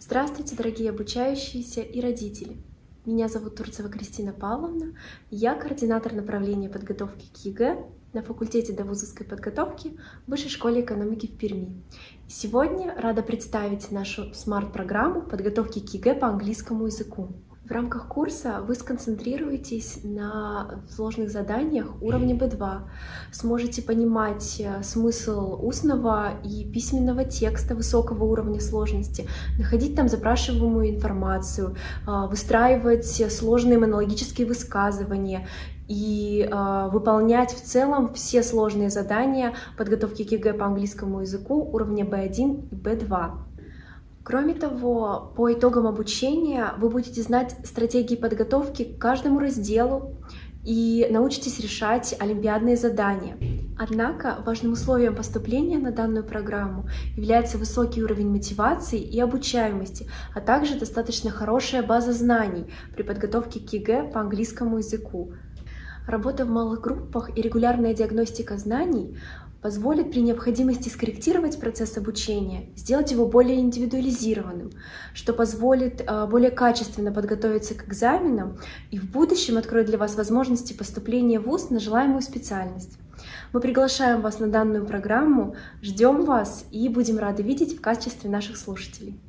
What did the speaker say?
Здравствуйте, дорогие обучающиеся и родители! Меня зовут Турцева Кристина Павловна. Я координатор направления подготовки к ЕГЭ на факультете довузовской подготовки в Высшей школе экономики в Перми. Сегодня рада представить нашу SMART-программу подготовки к ЕГЭ по английскому языку. В рамках курса вы сконцентрируетесь на сложных заданиях уровня B2, сможете понимать э, смысл устного и письменного текста высокого уровня сложности, находить там запрашиваемую информацию, э, выстраивать сложные монологические высказывания и э, выполнять в целом все сложные задания подготовки к ЕГЭ по английскому языку уровня B1 и B2. Кроме того, по итогам обучения вы будете знать стратегии подготовки к каждому разделу и научитесь решать олимпиадные задания. Однако важным условием поступления на данную программу является высокий уровень мотивации и обучаемости, а также достаточно хорошая база знаний при подготовке к ЕГЭ по английскому языку. Работа в малых группах и регулярная диагностика знаний позволит при необходимости скорректировать процесс обучения, сделать его более индивидуализированным, что позволит а, более качественно подготовиться к экзаменам и в будущем откроет для вас возможности поступления в ВУЗ на желаемую специальность. Мы приглашаем вас на данную программу, ждем вас и будем рады видеть в качестве наших слушателей.